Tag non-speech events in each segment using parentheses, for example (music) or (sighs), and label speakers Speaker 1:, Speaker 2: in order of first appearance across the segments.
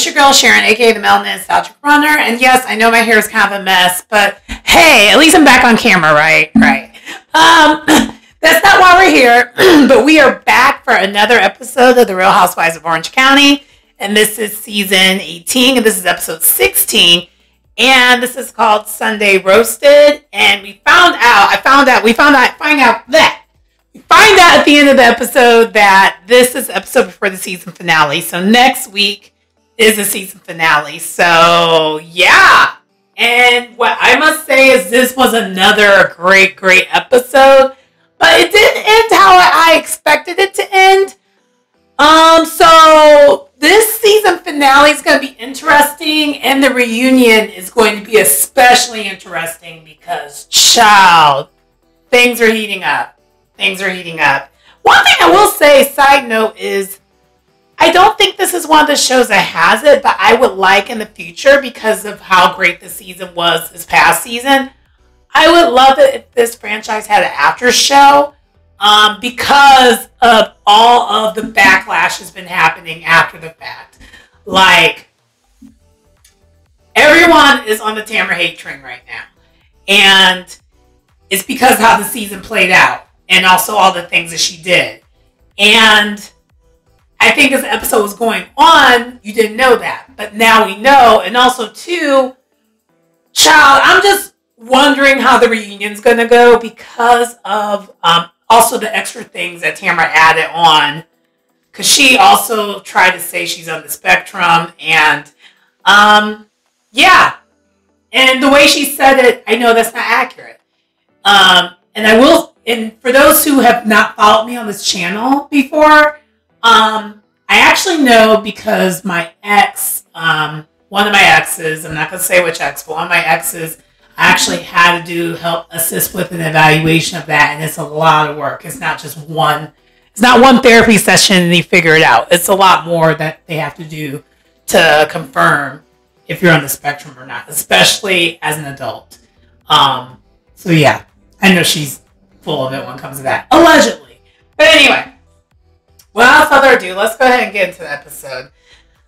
Speaker 1: It's your girl Sharon, aka the Melanin Nostalgic Runner. And yes, I know my hair is kind of a mess, but hey, at least I'm back on camera, right? Right. Um, (clears throat) that's not why we're here, (clears throat) but we are back for another episode of The Real Housewives of Orange County. And this is season 18, and this is episode 16. And this is called Sunday Roasted. And we found out, I found out, we found out, find out that find out at the end of the episode that this is episode before the season finale. So next week is the season finale. So yeah. And what I must say is this was another great, great episode. But it didn't end how I expected it to end. Um, so this season finale is going to be interesting, and the reunion is going to be especially interesting because, child, things are heating up things are heating up. One thing I will say, side note, is I don't think this is one of the shows that has it, but I would like in the future because of how great the season was this past season. I would love it if this franchise had an after show um, because of all of the backlash has been happening after the fact. Like, everyone is on the Tamra hate train right now. And it's because how the season played out and also all the things that she did. And I think as the episode was going on, you didn't know that. But now we know. And also, too, child, I'm just wondering how the reunion's going to go because of um, also the extra things that Tamra added on. Because she also tried to say she's on the spectrum. And um, yeah. And the way she said it, I know that's not accurate. Um, and I will and for those who have not followed me on this channel before, um, I actually know because my ex, um, one of my exes, I'm not going to say which ex, but one of my exes, actually had to do help assist with an evaluation of that, and it's a lot of work. It's not just one. It's not one therapy session and you figure it out. It's a lot more that they have to do to confirm if you're on the spectrum or not, especially as an adult. Um, so yeah, I know she's full of it when it comes to that. Allegedly. But anyway, without further ado, let's go ahead and get into the episode.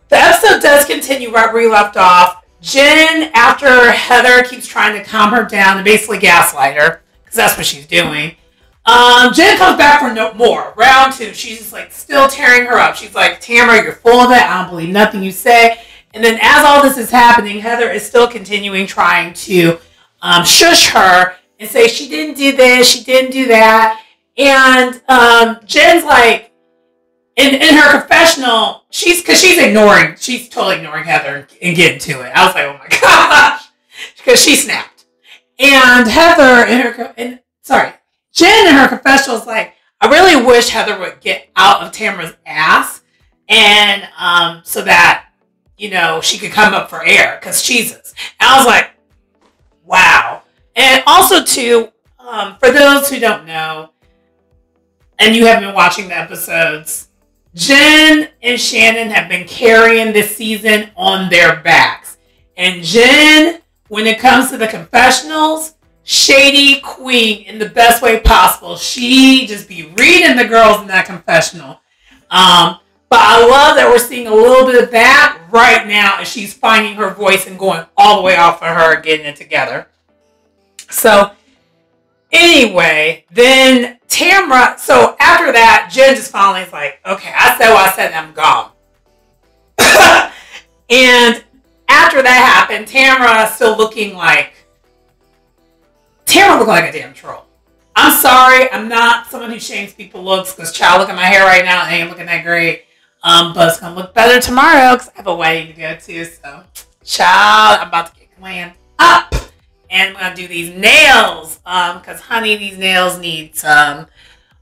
Speaker 1: The episode does continue right where we left off. Jen, after Heather keeps trying to calm her down and basically gaslight her, because that's what she's doing. Um, Jen comes back for no more. Round two, she's like still tearing her up. She's like, Tamara, you're full of it. I don't believe nothing you say. And then as all this is happening, Heather is still continuing trying to um, shush her and say she didn't do this, she didn't do that. And um, Jen's like, in, in her confessional, she's because she's ignoring, she's totally ignoring Heather and getting to it. I was like, oh my (laughs) gosh, because she snapped. And Heather in her, and sorry, Jen in her confessional is like, I really wish Heather would get out of Tamra's ass, and um, so that you know she could come up for air because Jesus. And I was like, wow. And also, too, um, for those who don't know, and you have been watching the episodes, Jen and Shannon have been carrying this season on their backs. And Jen, when it comes to the confessionals, shady queen in the best way possible. She just be reading the girls in that confessional. Um, but I love that we're seeing a little bit of that right now as she's finding her voice and going all the way off of her getting it together. So anyway, then Tamra, so after that, Jen just finally is like, okay, I said what I said, I'm gone. (laughs) and after that happened, Tamra still looking like Tamra looked like a damn troll. I'm sorry, I'm not someone who shames people looks because child, look at my hair right now, it ain't looking that great. Um, but it's gonna look better tomorrow because I have a wedding to go to. So, child, I'm about to get glammed up and I'm gonna do these nails because um, honey these nails need some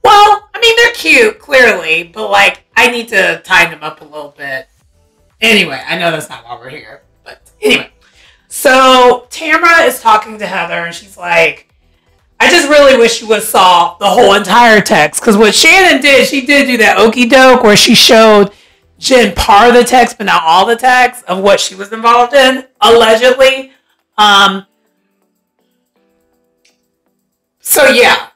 Speaker 1: well I mean they're cute clearly but like I need to tighten them up a little bit. Anyway I know that's not why we're here but anyway. So Tamra is talking to Heather and she's like I just really wish you would saw the whole entire text because what Shannon did she did do that okey doke where she showed Jen part of the text but not all the text of what she was involved in allegedly. Um so yeah,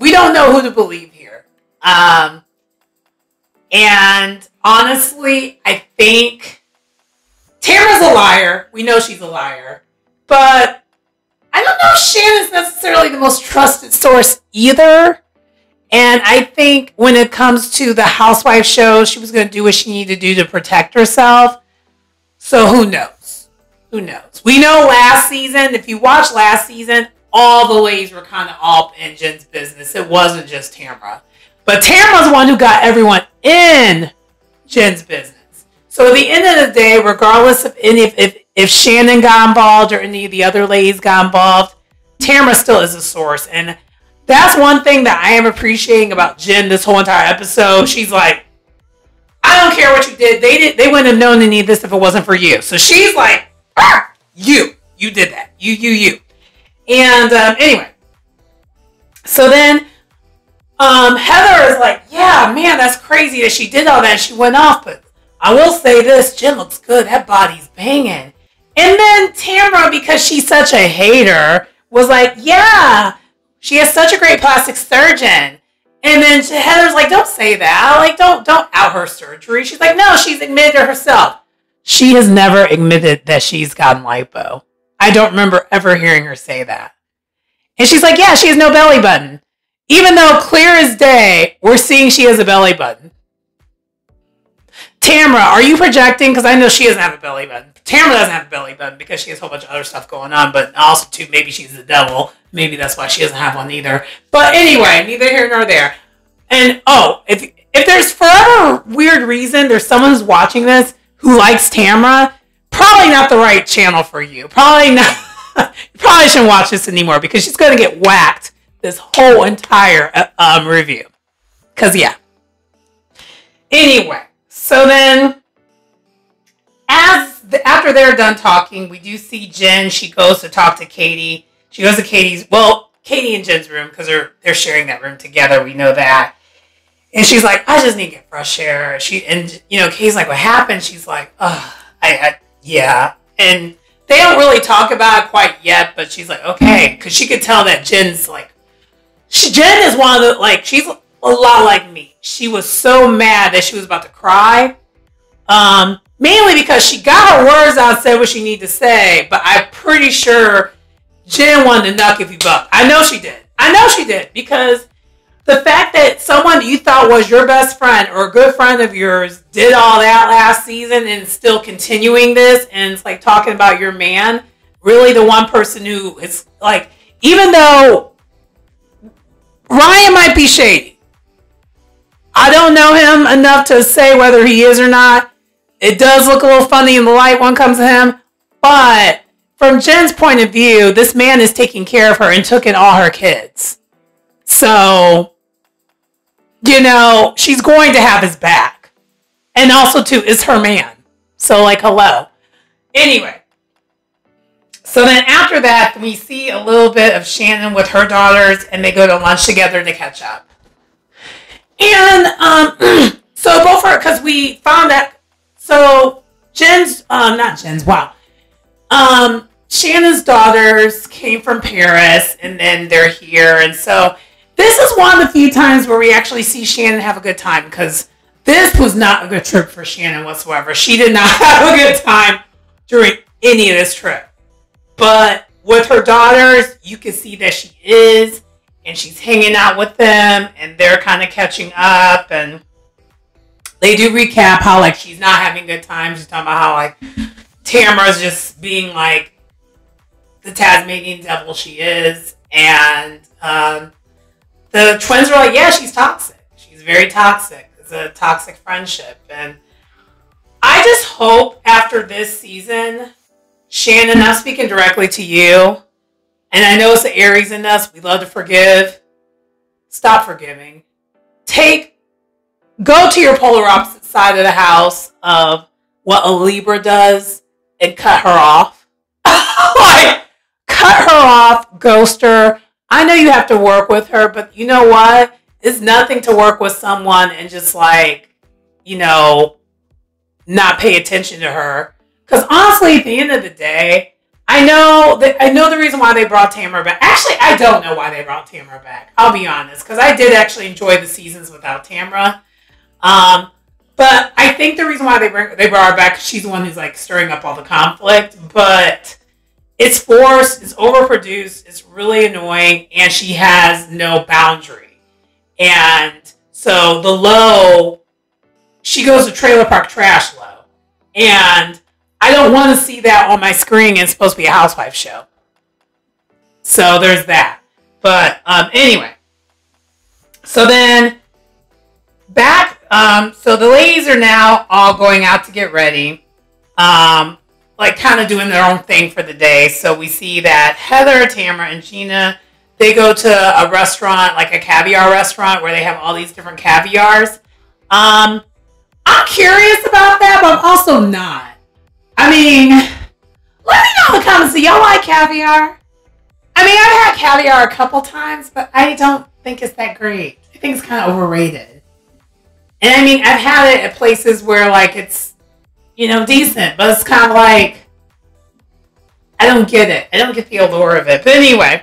Speaker 1: we don't know who to believe here. Um, and honestly, I think Tamara's a liar. We know she's a liar. But I don't know if Shannon's necessarily the most trusted source either. And I think when it comes to the housewife show, she was going to do what she needed to do to protect herself. So who knows? Who knows? We know last season, if you watch last season, all the ladies were kind of all in Jen's business. It wasn't just Tamara. But Tamara's the one who got everyone in Jen's business. So at the end of the day, regardless of any if, if, if Shannon got involved or any of the other ladies got involved, Tamara still is a source. And that's one thing that I am appreciating about Jen this whole entire episode. She's like, I don't care what you did. They did. They wouldn't have known any of this if it wasn't for you. So she's like, ah, you, you did that. You, you, you. And um, anyway, so then um, Heather is like, yeah, man, that's crazy that she did all that. She went off, but I will say this, Jen looks good. That body's banging. And then Tamara, because she's such a hater, was like, yeah, she has such a great plastic surgeon. And then Heather's like, don't say that. Like, don't don't out her surgery. She's like, no, she's admitted to herself. She has never admitted that she's gotten lipo. I don't remember ever hearing her say that. And she's like, yeah, she has no belly button. Even though clear as day, we're seeing she has a belly button. Tamara, are you projecting? Because I know she doesn't have a belly button. Tamara doesn't have a belly button because she has a whole bunch of other stuff going on, but also too maybe she's the devil. Maybe that's why she doesn't have one either. But anyway, neither here nor there. And oh, if if there's for weird reason there's someone who's watching this who likes Tamara, probably not the right channel for you. Probably not. you (laughs) probably shouldn't watch this anymore because she's going to get whacked this whole entire uh, um, review. Cause yeah. Anyway, so then, as the, after they're done talking, we do see Jen. She goes to talk to Katie. She goes to Katie's. Well, Katie and Jen's room because they're they're sharing that room together. We know that. And she's like, I just need to get fresh air. She and you know, Katie's like, what happened? She's like, oh, I, I yeah. And they don't really talk about it quite yet, but she's like, okay, because she could tell that Jen's like, she, Jen is one of the like she's a lot like me. She was so mad that she was about to cry. Um, mainly because she got her words out, said what she needed to say, but I'm pretty sure Jen wanted to knock if you buck. I know she did. I know she did because the fact that someone you thought was your best friend or a good friend of yours did all that last season and still continuing this and it's like talking about your man, really the one person who is like, even though Ryan might be shady, I don't know him enough to say whether he is or not. It does look a little funny in the light when it comes to him, but from Jen's point of view, this man is taking care of her and took in all her kids. So, you know, she's going to have his back. And also, too, is her man. So, like, hello. Anyway, so then after that, we see a little bit of Shannon with her daughters, and they go to lunch together to catch up. And um, (clears throat) so both her because we found that so Jen's um not Jen's wow um Shannon's daughters came from Paris and then they're here and so this is one of the few times where we actually see Shannon have a good time because this was not a good trip for Shannon whatsoever. She did not (laughs) have a good time during any of this trip. But with her daughters, you can see that she is and she's hanging out with them and they're kind of catching up and they do recap how like she's not having good times. She's talking about how like Tamara's just being like the Tasmanian devil she is, and um, the twins are like, yeah, she's toxic. She's very toxic. It's a toxic friendship, and I just hope after this season, Shannon, I'm speaking directly to you, and I know it's the Aries in us. We love to forgive. Stop forgiving. Take, go to your polar opposite side of the house of what a Libra does and cut her off. (laughs) like, cut her off, ghost her. I know you have to work with her, but you know what? It's nothing to work with someone and just like, you know, not pay attention to her. Because honestly, at the end of the day, I know that I know the reason why they brought Tamara back. Actually, I don't know why they brought Tamara back. I'll be honest, because I did actually enjoy the seasons without Tamara. Um, But I think the reason why they bring they brought her back, she's the one who's like stirring up all the conflict. But it's forced, it's overproduced, it's really annoying, and she has no boundary. And so the low, she goes to trailer park trash low. And I don't want to see that on my screen. It's supposed to be a housewife show. So there's that. But um, anyway, so then back um, so the ladies are now all going out to get ready, um, like kind of doing their own thing for the day. So we see that Heather, Tamara, and Gina they go to a restaurant, like a caviar restaurant, where they have all these different caviars. Um, I'm curious about that, but I'm also not. I mean, let me know in the comments. Do y'all like caviar? I mean, I've had caviar a couple times, but I don't think it's that great. I think it's kind of overrated. And I mean, I've had it at places where like it's, you know, decent, but it's kind of like, I don't get it. I don't get the allure of it. But anyway,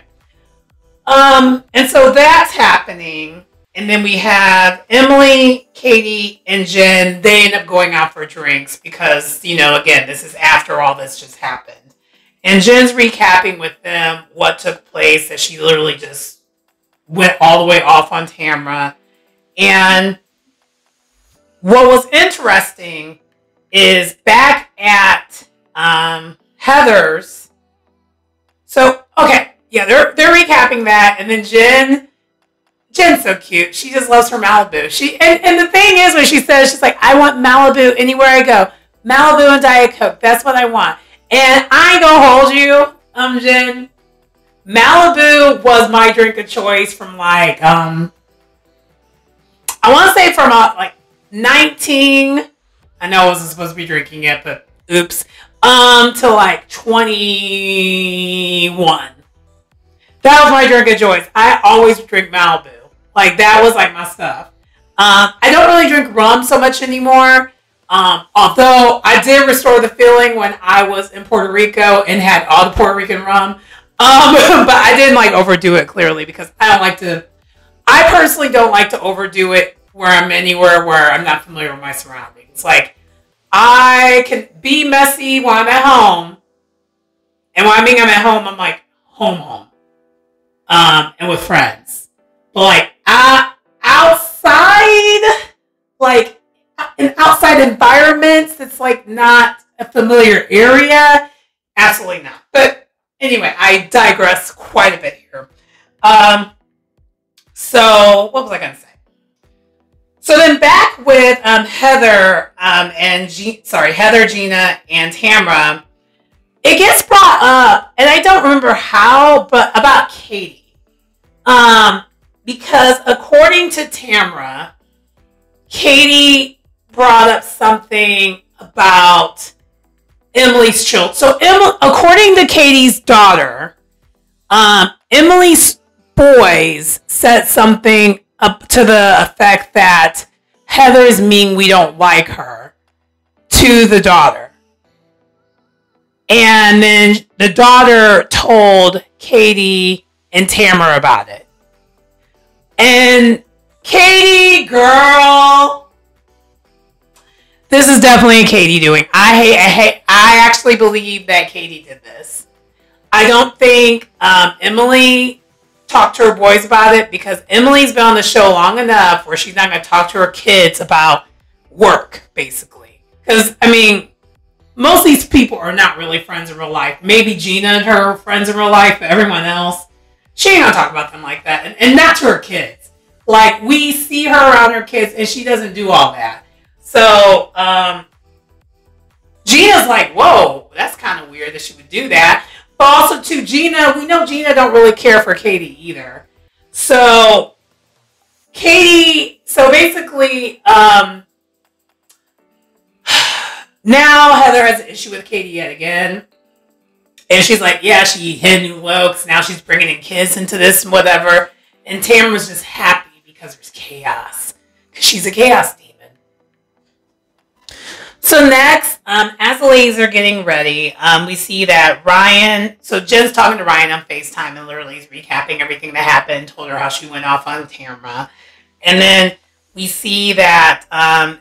Speaker 1: um, and so that's happening. And then we have Emily, Katie, and Jen. They end up going out for drinks because, you know, again, this is after all this just happened. And Jen's recapping with them what took place, that she literally just went all the way off on Tamra. And what was interesting is back at um, Heather's. So okay, yeah, they're they're recapping that, and then Jen. Jen's so cute. She just loves her Malibu. She and, and the thing is when she says she's like, I want Malibu anywhere I go. Malibu and Diet Coke. That's what I want. And I ain't gonna hold you, um, Jen. Malibu was my drink of choice from like um I wanna say from uh, like 19. I know I wasn't supposed to be drinking it, but oops. Um, to like 21. That was my drink of choice. I always drink Malibu. Like that was like my stuff. Um, I don't really drink rum so much anymore. Um, although I did restore the feeling when I was in Puerto Rico and had all the Puerto Rican rum. Um, (laughs) but I didn't like overdo it clearly because I don't like to. I personally don't like to overdo it where I'm anywhere where I'm not familiar with my surroundings. Like, I can be messy while I'm at home. And when I mean I'm at home, I'm like home, home. Um, and with friends. But like, uh, outside, like, in outside environments that's like not a familiar area, absolutely not. But anyway, I digress quite a bit here. Um, so what was I going to say? So then back with um, Heather um, and G- sorry Heather, Gina, and Tamra, it gets brought up, and I don't remember how, but about Katie, um, because according to Tamra, Katie brought up something about Emily's children. So, Emily, according to Katie's daughter, um, Emily's boys said something up to the effect that Heather's mean we don't like her to the daughter. And then the daughter told Katie and Tamara about it. And Katie, girl, this is definitely Katie doing. I hate, I hate, I actually believe that Katie did this. I don't think um, Emily talk to her boys about it because Emily's been on the show long enough where she's not going to talk to her kids about work, basically. Because, I mean, most of these people are not really friends in real life. Maybe Gina and her friends in real life, but everyone else, she ain't to talk about them like that. And, and not to her kids. Like, we see her around her kids and she doesn't do all that. So, um, Gina's like, whoa, that's kind of weird that she would do that. But also to Gina, we know Gina don't really care for Katie either. So Katie, so basically, um, (sighs) now Heather has an issue with Katie yet again. And she's like, yeah, she hid new looks. Now she's bringing in kids into this and whatever. And Tamara's just happy because there's chaos. Because she's a chaos demon. So next, um, as the ladies are getting ready, um, we see that Ryan. So Jen's talking to Ryan on Facetime and literally is recapping everything that happened. Told her how she went off on camera, and then we see that um,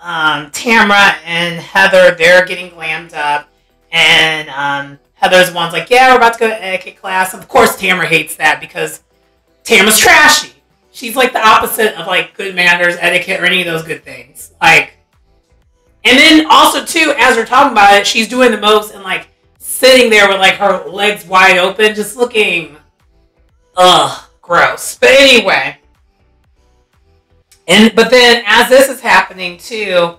Speaker 1: um, and Heather, they're getting glammed up. And um, Heather's one's like, yeah, we're about to go to etiquette class. Of course, Tamra hates that because Tamra's trashy. She's like the opposite of like good manners, etiquette, or any of those good things. Like, and then also too, as we're talking about it, she's doing the most and like sitting there with like her legs wide open, just looking, ugh, gross. But anyway, and but then as this is happening too,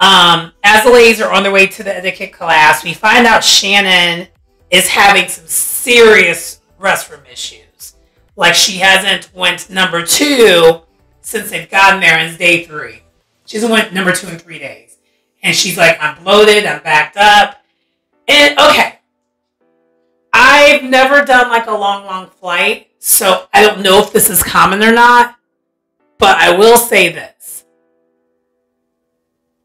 Speaker 1: um, as the ladies are on their way to the etiquette class, we find out Shannon is having some serious restroom issues. Like she hasn't went number two since they've gotten there, and it's day three. She hasn't went number two in three days, and she's like, "I'm bloated, I'm backed up." And okay, I've never done like a long, long flight, so I don't know if this is common or not. But I will say this.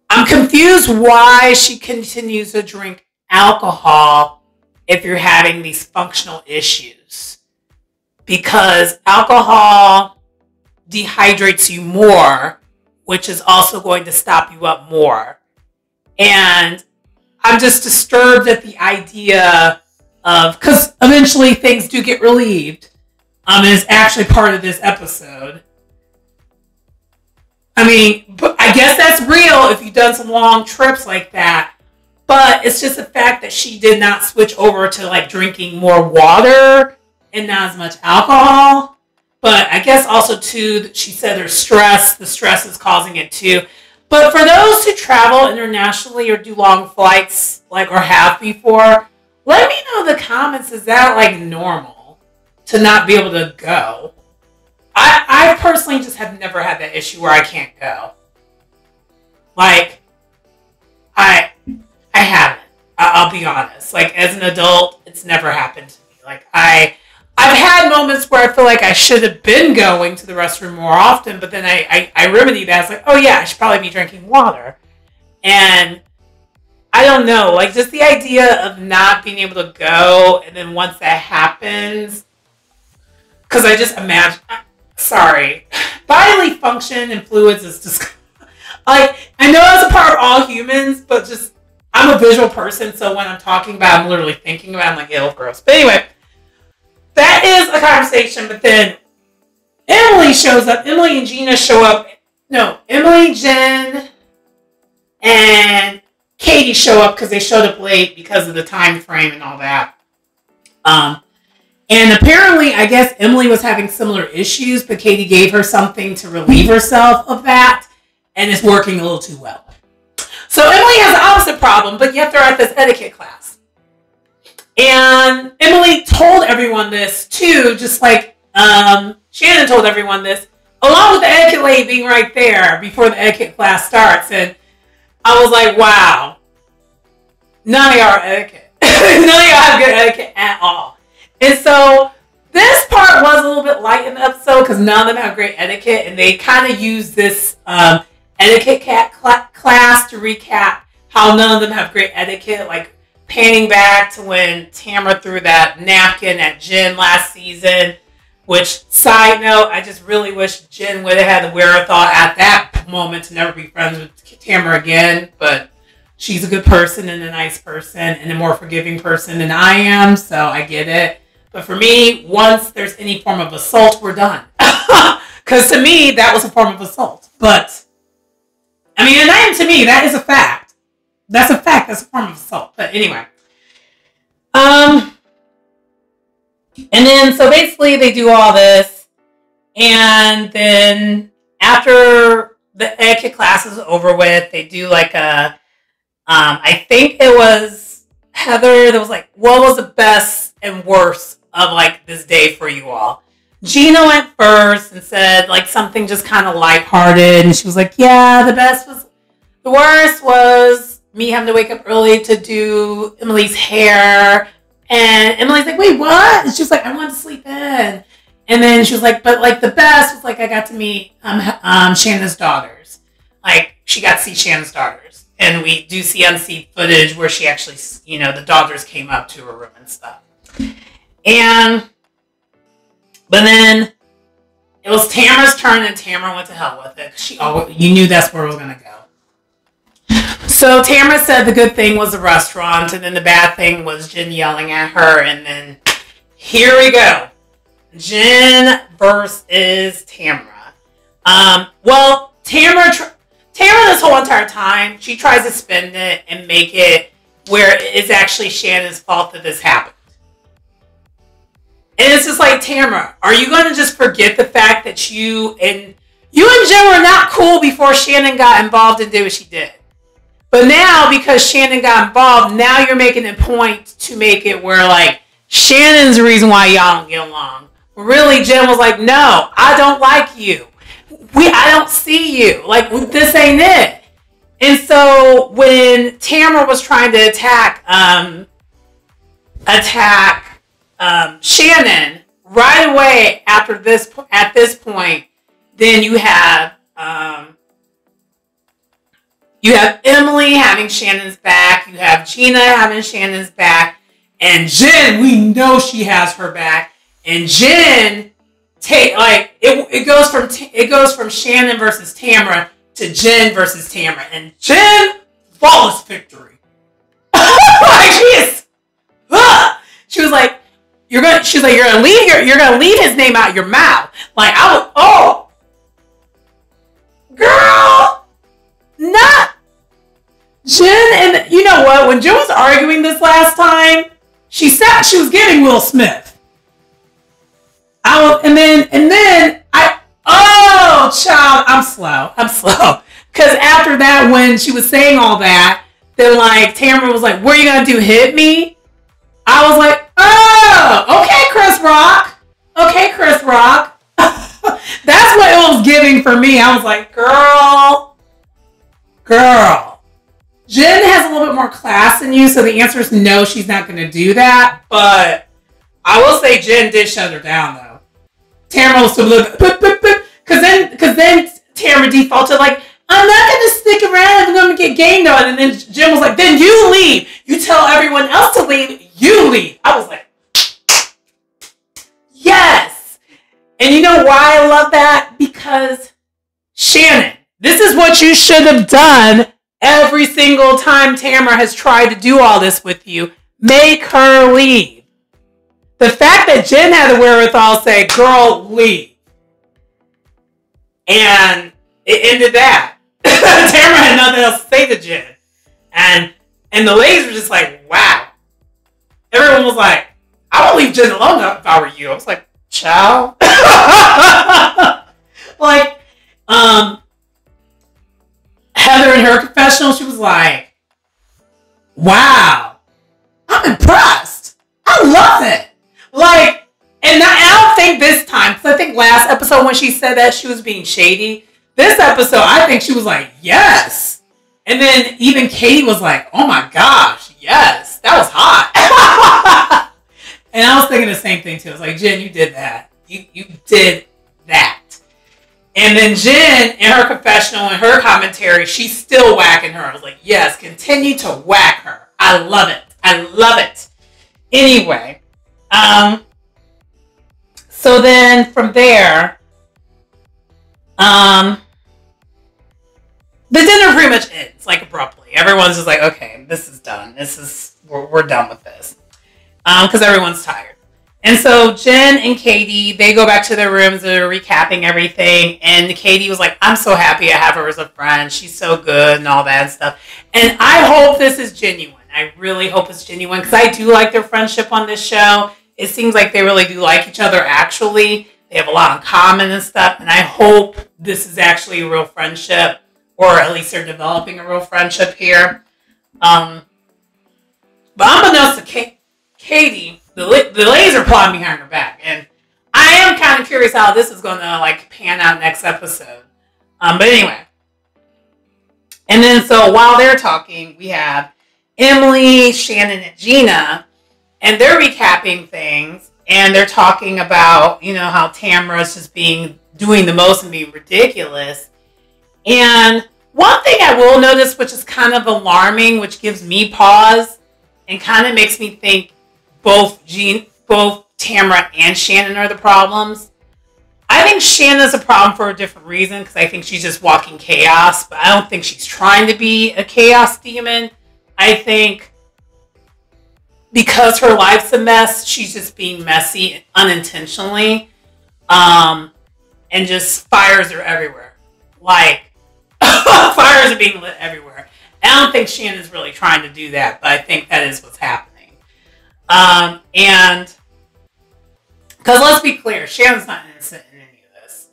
Speaker 1: I'm confused why she continues to drink alcohol if you're having these functional issues. Because alcohol dehydrates you more, which is also going to stop you up more. And I'm just disturbed at the idea of, because eventually things do get relieved. Um, and it's actually part of this episode. I mean, but I guess that's real if you've done some long trips like that. But it's just the fact that she did not switch over to like drinking more water and not as much alcohol. But I guess also too, she said her stress, the stress is causing it too. But for those who travel internationally or do long flights, like or have before, let me know in the comments. Is that like normal to not be able to go? I, I personally just have never had that issue where I can't go. Like, I, I haven't. I, will be honest. Like, as an adult, it's never happened to me. Like, I, I've had moments where I feel like I should have been going to the restroom more often, but then I, I, I remedy that. It's like, oh yeah, I should probably be drinking water. And I don't know, like just the idea of not being able to go, and then once that happens, because I just imagine sorry, bodily function and fluids is just (laughs) like I know it's a part of all humans, but just I'm a visual person, so when I'm talking about, I'm literally thinking about. I'm like, ill, gross. But anyway, that is a conversation. But then Emily shows up. Emily and Gina show up. No, Emily, Jen, and Katie show up because they showed up late because of the time frame and all that. Um, and apparently, I guess Emily was having similar issues, but Katie gave her something to relieve herself of that, and it's working a little too well. So Emily has the opposite problem, but yet they're at this etiquette class. And Emily told everyone this too, just like um, Shannon told everyone this, along with the etiquette lady being right there before the etiquette class starts. And I was like, wow, none of y'all are etiquette. (laughs) none of y'all have good etiquette at all. And so this part was a little bit light in the episode because none of them have great etiquette, and they kind of use this um, etiquette cat cl- class to recap how none of them have great etiquette, like panning back to when Tamra threw that napkin at Jen last season. Which, side note, I just really wish Jen would have had the wherewithal at that moment to never be friends with Tamra again. But she's a good person and a nice person and a more forgiving person than I am, so I get it. But for me, once there's any form of assault, we're done. (laughs) Because to me, that was a form of assault. But, I mean, and I am to me, that is a fact. That's a fact. That's a form of assault. But anyway. Um, and then, so basically, they do all this. And then after the etiquette class is over with, they do like a, um, I think it was Heather that was like, what was the best and worst of like this day for you all. Gina went first and said like something just kind of lighthearted, and she was like, "Yeah, the best was, the worst was me having to wake up early to do Emily's hair." And Emily's like, "Wait, what?" And she's like, "I want to sleep in." And then she was like, "But like the best was like I got to meet um, um Shannon's daughters. Like she got to see Shannon's daughters, and we do see unseen footage where she actually, you know, the daughters came up to her room and stuff." And but then it was Tamra's turn, and Tamra went to hell with it. She always, you knew that's where it was gonna go. So Tamara said the good thing was the restaurant, and then the bad thing was Jen yelling at her, and then here we go. Jen versus Tamara. Um, well, Tamara, tr- Tamara, this whole entire time, she tries to spin it and make it where it's actually Shannon's fault that this happened. And it's just like, Tamara, are you going to just forget the fact that you and you and Jen were not cool before Shannon got involved and did what she did? But now, because Shannon got involved, now you're making a point to make it where, like, Shannon's the reason why y'all don't get along. Really, Jen was like, no, I don't like you. We, I don't see you. Like, this ain't it. And so when Tamara was trying to attack, um, attack um, Shannon right away after this, at this point, then you have um, you have Emily having Shannon's back. You have Gina having Shannon's back. And Jen, we know she has her back. And Jen, take like it, it goes from it goes from Shannon versus Tamara to Jen versus Tamara, and Jen flawless victory. (laughs) like she is, uh, (laughs) she was like, you're gonna. She's like, you're gonna leave your, you're gonna leave his name out your mouth. Like I was, oh, girl, not Jen. And you know what? When Jen was arguing this last time, she said she was giving Will Smith. I will, and then and then I oh child, I'm slow. I'm (laughs) slow. Cause after that, when she was saying all that, then like Tamara was like, "What are you gonna do? Hit me?" I was like, "Oh, okay, Chris Rock. Okay, Chris Rock." (laughs) That's what it was giving for me. I was like, "Girl, girl." Jen has a little bit more class than you, so the answer is no. She's not going to do that. But I will say Jen did shut her down though. Tamara was a little because then because then Tamara defaulted like I'm not gonna stick around. I'm gonna get gamed on. And then Jen was like, then you leave. You tell everyone else to leave. You leave. I was like, yes. And you know why I love that? Because Shannon, this is what you should have done every single time Tamara has tried to do all this with you. Make her leave. The fact that Jen had the wherewithal say, girl, leave. And it ended that. (laughs) Tamara had nothing else to say to Jen. And and the ladies were just like, wow. Everyone was like, I would leave Jen alone if I were you. I was like, ciao. (laughs) like, um, Heather in her confessional, she was like, wow, I'm impressed. I love it. Like, and I don't think this time, because I think last episode when she said that she was being shady, this episode, I think she was like, yes. And then even Katie was like, oh my gosh, yes, that was hot. (laughs) and I was thinking the same thing too. I was like, Jen, you did that. You, you did that. And then Jen, in her confessional and her commentary, she's still whacking her. I was like, yes, continue to whack her. I love it. I love it. Anyway, um, so then from there, um, the dinner pretty much ends like abruptly. Everyone's just like, okay, this is done. This is we're, we're done with this, um, because everyone's tired. And so Jen and Katie, they go back to their rooms. They're recapping everything. And Katie was like, I'm so happy I have her as a friend. She's so good and all that stuff. And I hope this is genuine. I really hope it's genuine because I do like their friendship on this show it seems like they really do like each other actually. They have a lot in common and stuff. And I hope this is actually a real friendship, or at least they're developing a real friendship here. Um, but unbeknownst to K- Katie, the, the ladies are plotting behind her back. And I am kind of curious how this is going to like pan out next episode. Um, but anyway. And then so while they're talking, we have Emily, Shannon, and Gina and they're recapping things and they're talking about you know how Tamara's just being doing the most and being ridiculous. And one thing I will notice, which is kind of alarming, which gives me pause and kind of makes me think both Jean, both Tamara and Shannon are the problems. I think Shannon's a problem for a different reason because I think she's just walking chaos, but I don't think she's trying to be a chaos demon. I think because her life's a mess, she's just being messy unintentionally. Um, and just fires are everywhere. Like, (laughs) fires are being lit everywhere. I don't think Shannon's really trying to do that, but I think that is what's happening. Um, and because let's be clear, Shannon's not innocent in any of this.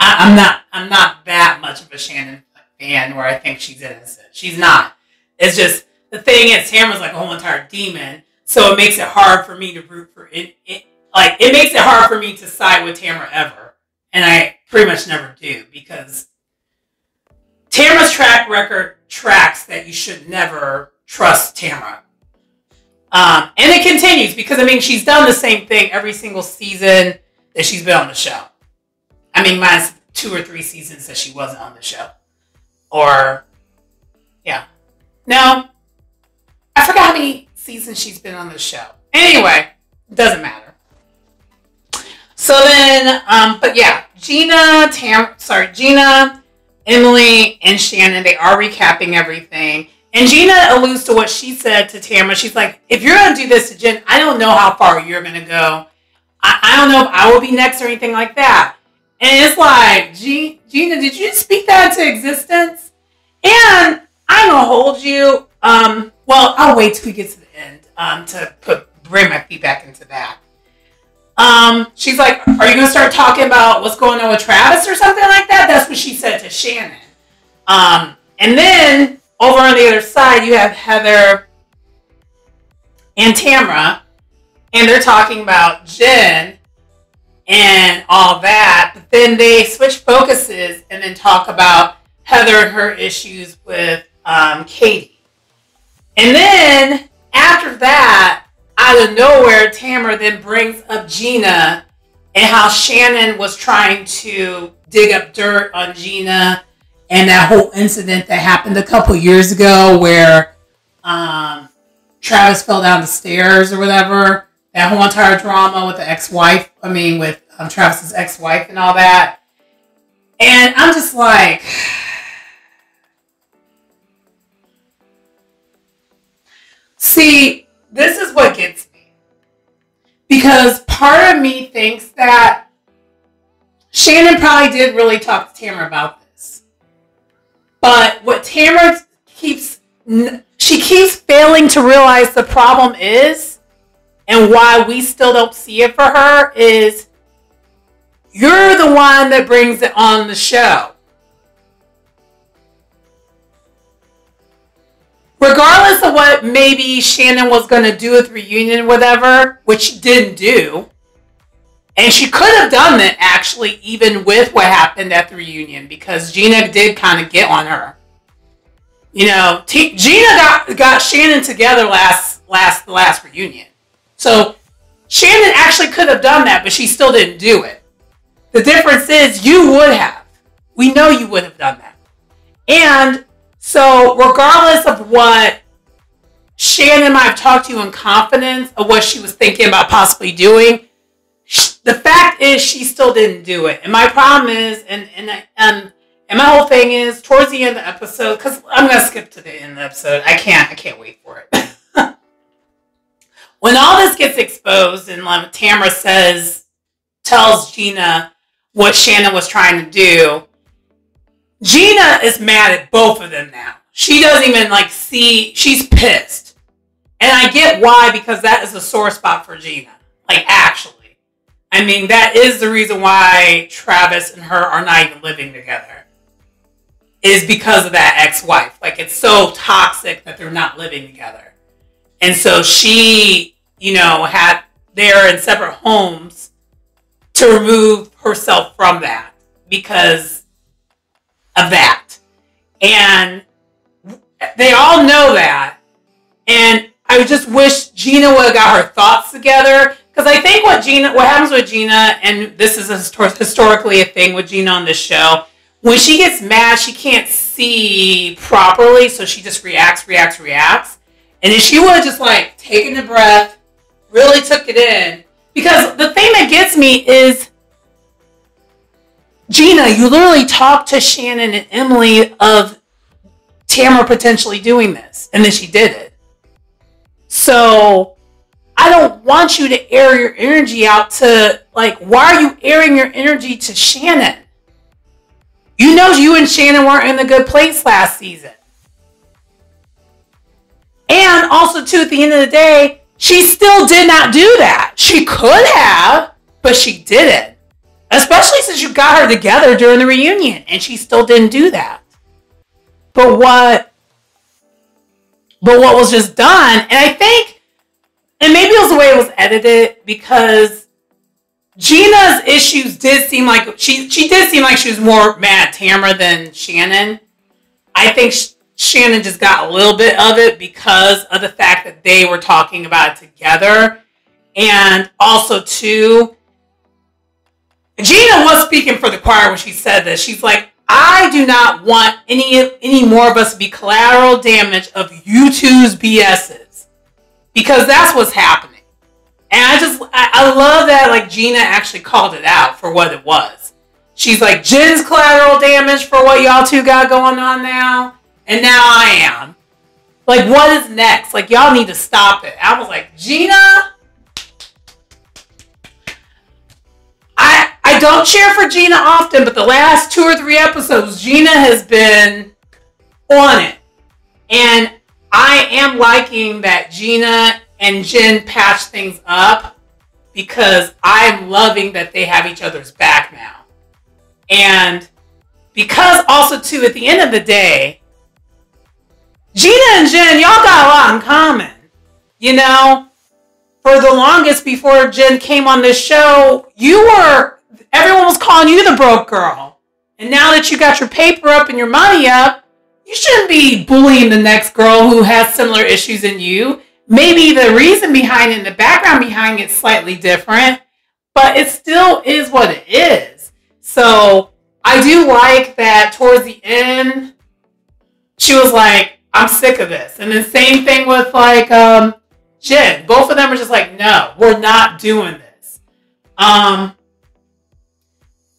Speaker 1: I, am not. I'm not that much of a Shannon fan where I think she's innocent. She's not. It's just the thing is, Tamara's like a whole entire demon, so it makes it hard for me to root for it. it like it makes it hard for me to side with Tamara ever, and I pretty much never do because Tamara's track record tracks that you should never trust Tamara. Um, and it continues because I mean she's done the same thing every single season that she's been on the show. I mean, minus two or three seasons that she wasn't on the show, or yeah, Now I forgot how many seasons she's been on the show. Anyway, it doesn't matter. So then, um, but yeah, Gina, Tam, sorry, Gina, Emily, and Shannon, they are recapping everything. And Gina alludes to what she said to Tamara. She's like, if you're going to do this to Jen, I don't know how far you're going to go. I, I, don't know if I will be next or anything like that. And it's like, Gina, did you speak that into existence? And I'm going to hold you. Um, well, I'll wait till we get to the end um, to put bring my feedback into that. Um, she's like, "Are you gonna start talking about what's going on with Travis or something like that?" That's what she said to Shannon. Um, and then over on the other side, you have Heather and Tamra, and they're talking about Jen and all that. But then they switch focuses and then talk about Heather and her issues with um, Katie. And then after that, out of nowhere, Tamara then brings up Gina and how Shannon was trying to dig up dirt on Gina and that whole incident that happened a couple years ago where um, Travis fell down the stairs or whatever. That whole entire drama with the ex-wife. I mean, with um, Travis's ex-wife and all that. And I'm just like, see, this is what gets me. Because part of me thinks that Shannon probably did really talk to Tamara about this. But what Tamara keeps, she keeps failing to realize the problem is, and why we still don't see it for her, is you're the one that brings it on the show. regardless of what maybe Shannon was going to do with reunion, whatever, which she didn't do, and she could have done that actually, even with what happened at the reunion, because Gina did kind of get on her. You know, T- Gina got got Shannon together last last the last reunion, so Shannon actually could have done that, but she still didn't do it. The difference is you would have. We know you would have done that, and so, regardless of what Shannon might have talked to you in confidence of what she was thinking about possibly doing, the fact is she still didn't do it. And my problem is, and and and and my whole thing is towards the end of the episode, because I'm gonna skip to the end of the episode. I can't. I can't wait for it. (laughs) when all this gets exposed and like Tamara says, tells Gina what Shannon was trying to do, Gina is mad at both of them now. She doesn't even like see, she's pissed. And I get why, because that is a sore spot for Gina. Like, actually. I mean, that is the reason why Travis and her are not even living together. Is because of that ex wife. Like, it's so toxic that they're not living together. And so she, you know, had, they're in separate homes to remove herself from that because of that. And they all know that. And I just wish Gina would have got her thoughts together. Because I think what Gina, what happens with Gina, and this is a, historically a thing with Gina on this show, when she gets mad, she can't see properly, so she just reacts, reacts, reacts. And if she would have just like taken a breath, really took it in, because the thing that gets me is Gina, you literally talked to Shannon and Emily of Tamara potentially doing this, and then she did it. So I don't want you to air your energy out to like why are you airing your energy to Shannon? You know you and Shannon weren't in a good place last season. And also too at the end of the day, she still did not do that. She could have, but she didn't. Especially since you got her together during the reunion and she still didn't do that. But what but what was just done, and I think and maybe it was the way it was edited because Gina's issues did seem like she she did seem like she was more mad at Tamara than Shannon. I think Sh- Shannon just got a little bit of it because of the fact that they were talking about it together, and also too, Gina was speaking for the choir when she said this. She's like, I do not want any any more of us to be collateral damage of you two's BS's because that's what's happening. And I just I, I love that like Gina actually called it out for what it was. She's like Jen's collateral damage for what y'all two got going on now, and now I am. Like, what is next? Like, y'all need to stop it. I was like, Gina, I I don't cheer for Gina often, but the last two or three episodes, Gina has been on it. And I am liking that Gina and Jen patch things up because I'm loving that they have each other's back now. And because also too, at the end of the day, Gina and Jen, y'all got a lot in common. You know, for the longest before Jen came on this show, you were everyone was calling you the broke girl. And now that you got your paper up and your money up, you shouldn't be bullying the next girl who has similar issues in you. Maybe the reason behind it and the background behind it is slightly different, but it still is what it is. So I do like that towards the end, she was like, I'm sick of this. And the same thing with like um Jen. Both of them are just like, no, we're not doing this. Um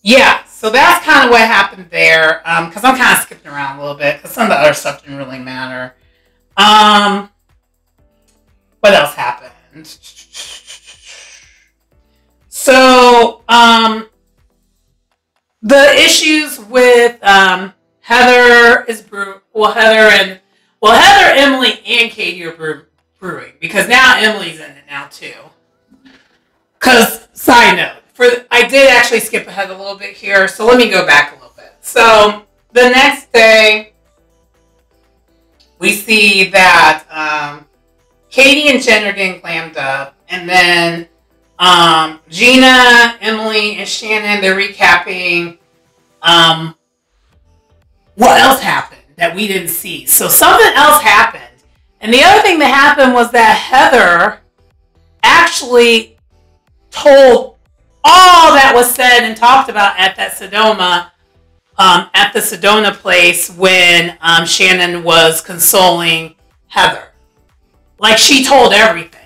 Speaker 1: yeah, so that's kind of what happened there. Because um, I'm kind of skipping around a little bit because some of the other stuff didn't really matter. Um, what else happened? So, um, the issues with um, Heather is brew. Well, Heather and well, Heather, Emily, and Katie are brew- brewing because now Emily's in it now too. Because side note, for the, I did actually skip ahead a little bit here, so let me go back a little bit. So the next day, we see that um, Katie and Jen are getting clammed up, and then um, Gina, Emily, and Shannon they're recapping um, what else happened that we didn't see. So something else happened, and the other thing that happened was that Heather actually told all that was said and talked about at that Sedona, um, at the Sedona place when um, Shannon was consoling Heather. Like she told everything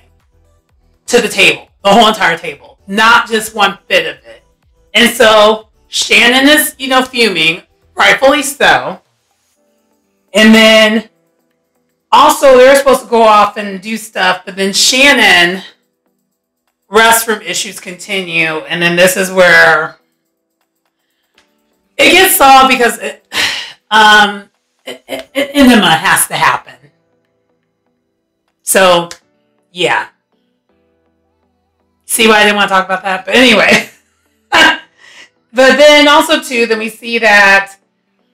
Speaker 1: to the table, the whole entire table, not just one bit of it. And so Shannon is, you know, fuming, rightfully so. And then also they're supposed to go off and do stuff, but then Shannon rest from issues continue, and then this is where it gets solved because it, (sighs) um, it, it, enema has to happen. So, yeah. See why I didn't want to talk about that, but anyway. (laughs) but then also too, then we see that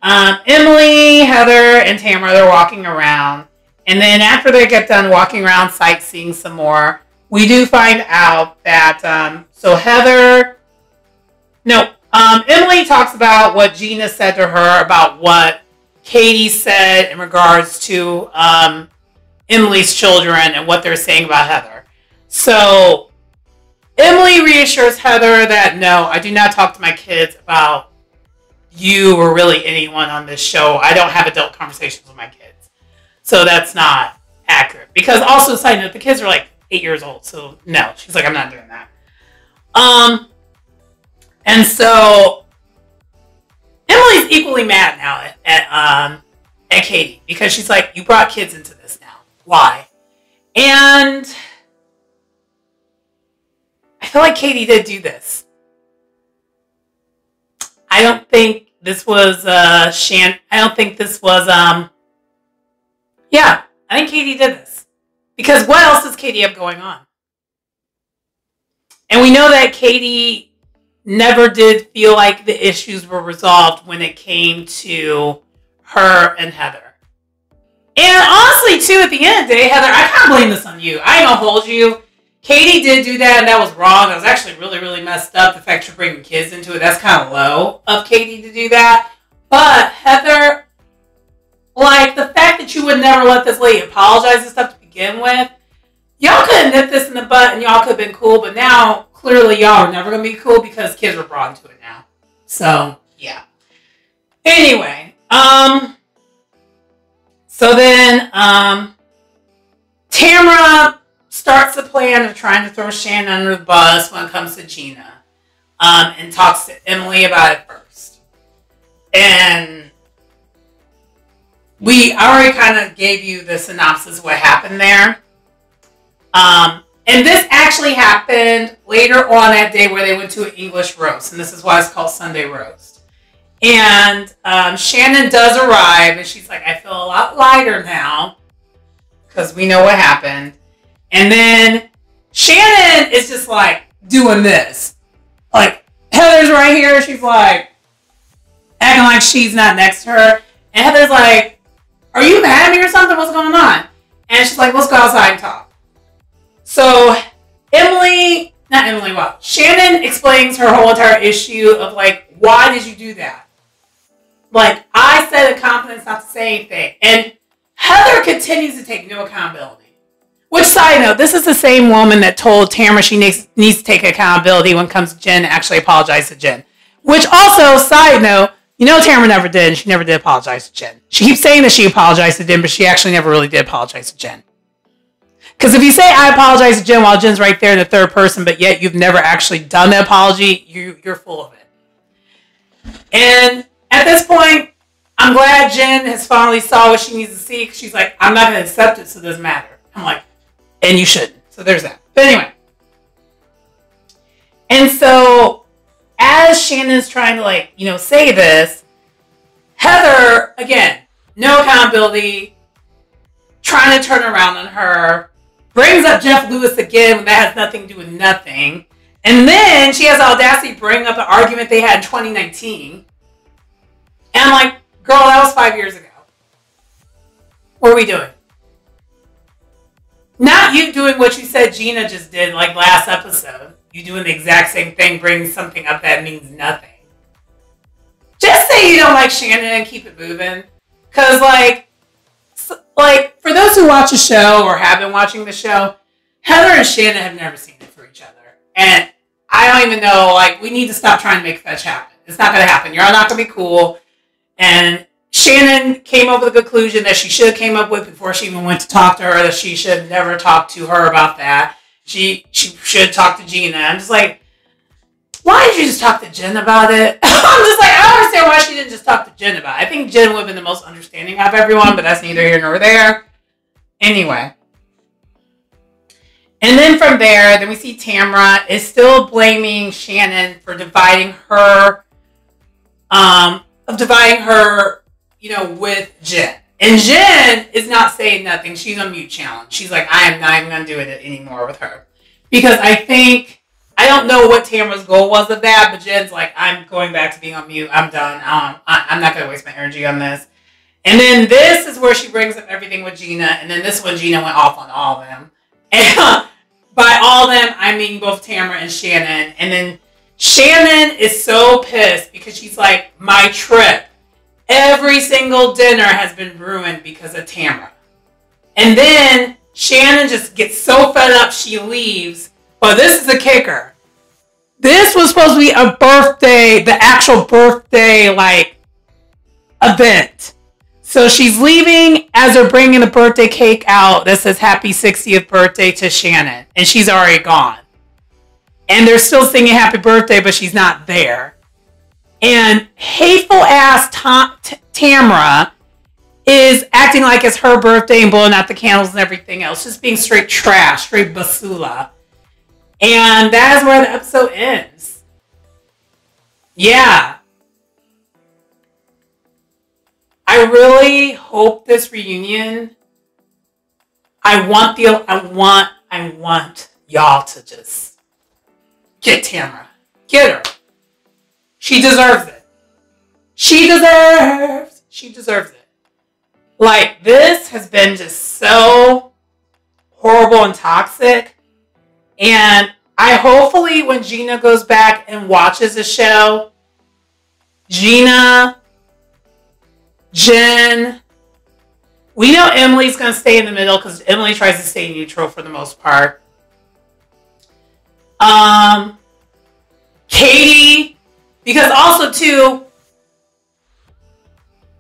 Speaker 1: um, Emily, Heather, and Tamara they're walking around, and then after they get done walking around sightseeing some more, we do find out that um, so Heather, no, um, Emily talks about what Gina said to her about what Katie said in regards to um, Emily's children and what they're saying about Heather. So Emily reassures Heather that no, I do not talk to my kids about you or really anyone on this show. I don't have adult conversations with my kids. So that's not accurate. Because also, side note, the kids are like eight years old. So no, she's like, I'm not doing that. Um, and so Emily's equally mad now at, at um at Katie because she's like, you brought kids into this now. Why? And I feel like Katie did do this. I don't think this was uh Shan I don't think this was um Yeah, I think Katie did this. Because what else does Katie have going on? And we know that Katie never did feel like the issues were resolved when it came to her and Heather. And honestly, too, at the end of the day, Heather, I can't blame this on you. I ain't gonna hold you. Katie did do that, and that was wrong. That was actually really, really messed up. The fact you're bringing kids into it, that's kind of low of Katie to do that. But Heather, like the fact that you would never let this lady apologize and stuff begin with, y'all could have nipped this in the butt and y'all could have been cool. But now, clearly, y'all are never gonna be cool because kids are brought into it now. So yeah. Anyway, um, so then um, Tamara starts the plan of trying to throw Shannon under the bus when it comes to Gina um, and talks to Emily about it first. And we already kind of gave you the synopsis of what happened there. Um, and this actually happened later on that day where they went to an English roast. And this is why it's called Sunday roast. And um, Shannon does arrive and she's like, I feel a lot lighter now because we know what happened. And then Shannon is just like doing this. Like Heather's right here. She's like acting like she's not next to her. And Heather's like, Are you mad at me or something? What's going on? And she's like, Let's go outside and talk. So Emily, not Emily, what? Shannon explains her whole entire issue of like, why did you do that? Like, I said a confidence not to say anything. And Heather continues to take no accountability. Which side note, this is the same woman that told Tamara she needs, needs to take accountability when comes to Jen actually apologize to Jen. Which also, side note, you know Tamara never did, and she never did apologize to Jen. She keeps saying that she apologized to Jen, but she actually never really did apologize to Jen. Because if you say I apologize to Jen while Jen's right there in the third person, but yet you've never actually done the apology, you, you're full of it. And at this point, I'm glad Jen has finally saw what she needs to see. Cause she's like, I'm not going to accept it, so it doesn't matter. I'm like, and you shouldn't. So there's that. But anyway. And so as Shannon's trying to like, you know, say this, Heather, again, no accountability, trying to turn around on her, brings up Jeff Lewis again when that has nothing to do with nothing. And then she has the audacity bring up an argument they had in 2019. And I'm like, girl, that was five years ago. What are we doing? Not you doing what you said Gina just did, like last episode. You doing the exact same thing, bringing something up that means nothing. Just say you don't like Shannon and keep it moving. Cause like, like for those who watch the show or have been watching the show, Heather and Shannon have never seen it for each other, and I don't even know. Like, we need to stop trying to make fetch happen. It's not gonna happen. You're not gonna be cool. And Shannon came up with a conclusion that she should have came up with before she even went to talk to her that she should never talk to her about that. She she should talk to Gina. I'm just like, why did you just talk to Jen about it? (laughs) I'm just like, I don't understand why she didn't just talk to Jen about it. I think Jen would have been the most understanding of everyone, but that's neither here nor there. Anyway. And then from there, then we see Tamra is still blaming Shannon for dividing her, um, of dividing her you know, with Jen. And Jen is not saying nothing. She's on mute challenge. She's like, I am not even going to do it anymore with her. Because I think, I don't know what Tamara's goal was of that, but Jen's like, I'm going back to being on mute. I'm done. Um, I, I'm not going to waste my energy on this. And then this is where she brings up everything with Gina. And then this one, Gina went off on all of them. (laughs) And by all of them, I mean both Tamara and Shannon. And then Shannon is so pissed because she's like, my trip Every single dinner has been ruined because of Tamara. And then Shannon just gets so fed up she leaves. But this is the kicker. This was supposed to be a birthday, the actual birthday, like, event. So she's leaving as they're bringing the birthday cake out that says happy 60th birthday to Shannon. And she's already gone. And they're still singing happy birthday, but she's not there. And hateful ass Tam- T- is acting like it's her birthday and blowing out the candles and everything else, just being straight trash, straight basula. And that is where the episode ends. Yeah. I really hope this reunion. I want the I want I want y'all to just get Tamara. Get her. She deserves it. She deserves. She deserves it. Like this has been just so horrible and toxic. And I hopefully when Gina goes back and watches the show, Gina, Jen, we know Emily's going to stay in the middle because Emily tries to stay neutral for the most part. Um, Katie, because also too,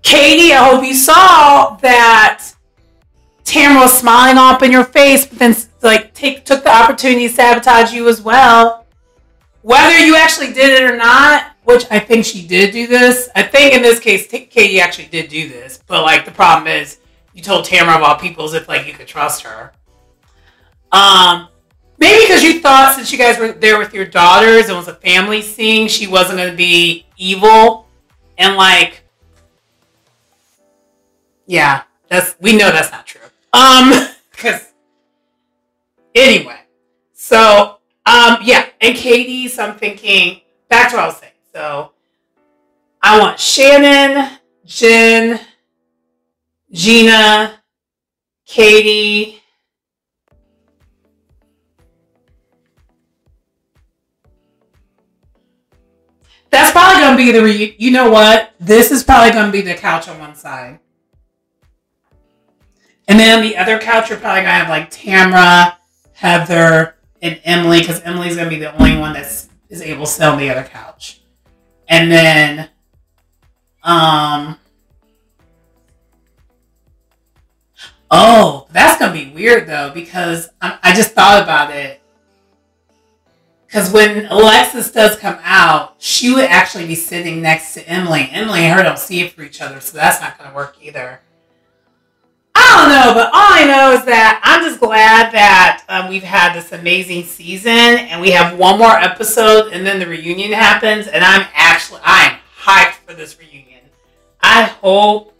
Speaker 1: Katie, I hope you saw that Tamra was smiling up in your face, but then like take took the opportunity to sabotage you as well. Whether you actually did it or not, which I think she did do this. I think in this case, Katie actually did do this, but like the problem is you told Tamra about people as if like you could trust her. Um, maybe because you thought since you guys were there with your daughters it was a family scene, she wasn't going to be evil and like yeah, that's we know that's not true. Um, (laughs) because anyway, so um, yeah, and Katie. So I'm thinking back to what I was saying. So I want Shannon, Jen, Gina, Katie. That's probably to be the re- you know what? This is probably going to be the couch on one side. And then the other couch, you're probably gonna have like Tamra, Heather, and Emily, because Emily's gonna be the only one that's is able to sit on the other couch. And then, um, oh, that's gonna be weird though, because I, I just thought about it. Because when Alexis does come out, she would actually be sitting next to Emily. Emily and her don't see it for each other, so that's not going to work either. I don't know, but all I know is that I'm just glad that um, we've had this amazing season and we have one more episode and then the reunion happens and I'm actually I'm hyped for this reunion. I hope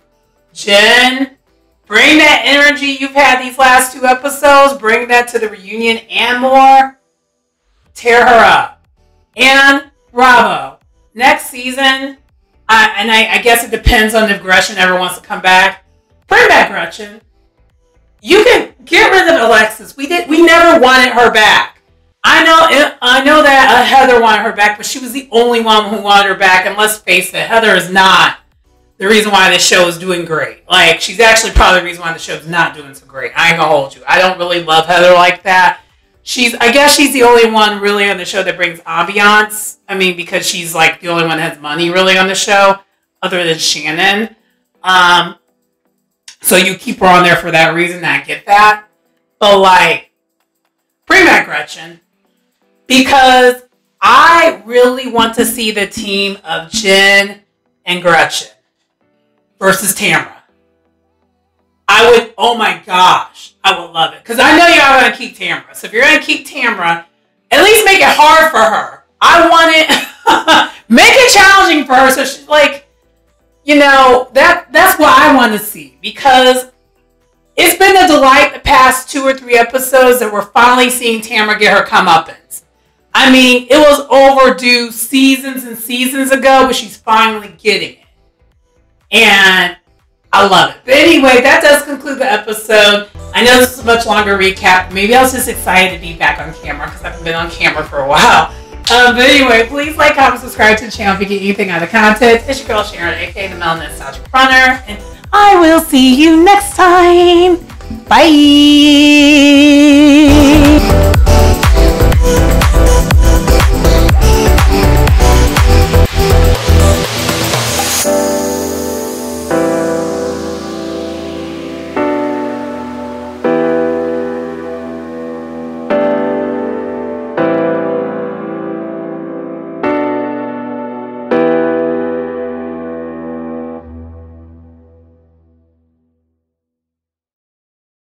Speaker 1: Jen bring that energy you've had these last two episodes, bring that to the reunion and more. Tear her up. And bravo. Next season, I, and I, I guess it depends on if Gretchen ever wants to come back Bring back Gretchen. You can get rid of Alexis. We did. We never wanted her back. I know. I know that uh, Heather wanted her back, but she was the only one who wanted her back. And let's face it, Heather is not the reason why this show is doing great. Like she's actually probably the reason why the show is not doing so great. I ain't gonna hold you. I don't really love Heather like that. She's. I guess she's the only one really on the show that brings ambiance. I mean, because she's like the only one that has money really on the show, other than Shannon. Um, so you keep her on there for that reason. I get that. But like, bring back Gretchen. Because I really want to see the team of Jen and Gretchen versus Tamra. I would, oh my gosh, I would love it. Because I know y'all going to keep Tamra. So if you're going to keep Tamra, at least make it hard for her. I want it, (laughs) make it challenging for her so she's like, you know that that's what I want to see because it's been a delight the past two or three episodes that we're finally seeing Tamra get her comeuppance. I mean, it was overdue seasons and seasons ago, but she's finally getting it, and I love it. But anyway, that does conclude the episode. I know this is a much longer recap. Maybe I was just excited to be back on camera because I haven't been on camera for a while. Um, but anyway, please like, comment, subscribe to the channel if you get anything out of the content. It's your girl Sharon, aka the Melanin Nostalgic Runner, and I will see you next time. Bye.